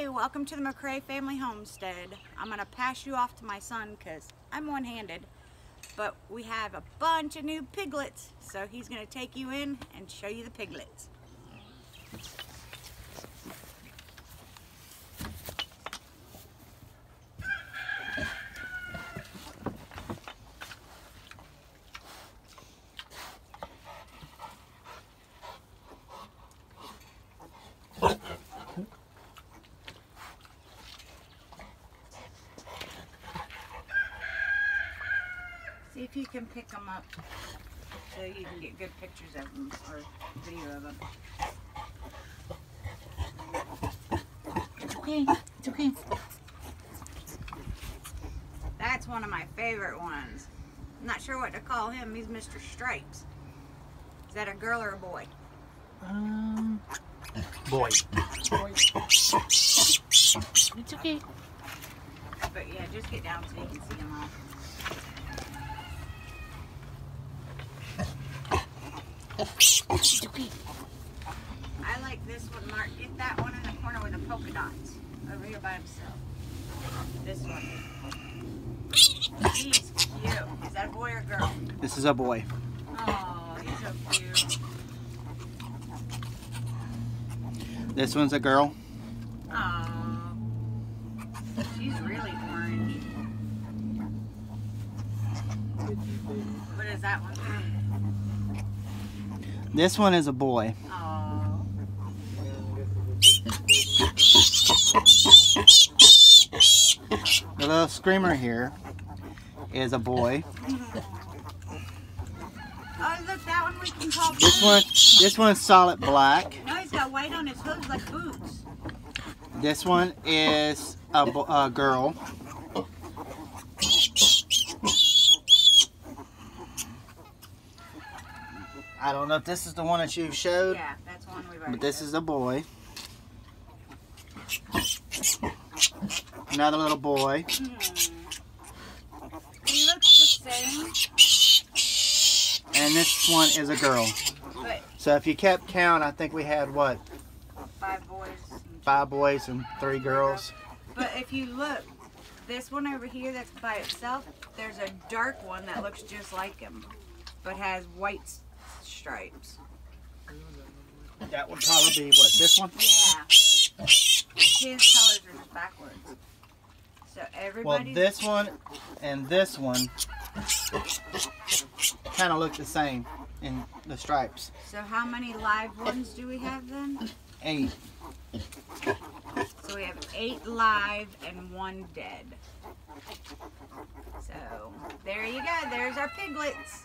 Hey, welcome to the McCrea Family Homestead. I'm to pass you off to my son because I'm one-handed. But we have a bunch of new piglets, so he's to take you in and show you the piglets. See if you can pick them up so you can get good pictures of them or video of them. It's okay. It's okay. That's one of my favorite ones. I'm not sure what to call him. He's Mr. Stripes. Is that a girl or a boy? Um, boy. Boy. It's okay. But yeah, just get down so you can see them all. It's okay. I like this one, Mark. Get that one in the corner with the polka dots. Over here by himself. This one. He's cute. Is that a boy or a girl? This is a boy. Oh, he's so cute. This one's a girl. Oh. She's really orange. What is that one? This one is a boy. The little screamer here is a boy. Oh, look, one we can call This one, this one's solid black. No, he's got white on his hooves like boots. This one is a, a girl. I don't know if this is the one that you showed, Yeah, that's one we've already but this showed. is a boy. Another little boy. Hmm. He looks the same, And this one is a girl. but So if you kept count, I think we had what? five boys. and- Five boys and three girls. But if you look, this one over here that's by itself, there's a dark one that looks just like him, but has white stripes. That would probably be what, this one? Yeah. His colors are just backwards. So Well, this one and this one kind of look the same in the stripes. So how many live ones do we have then? Eight. So we have eight live and one dead. So there you go. There's our piglets.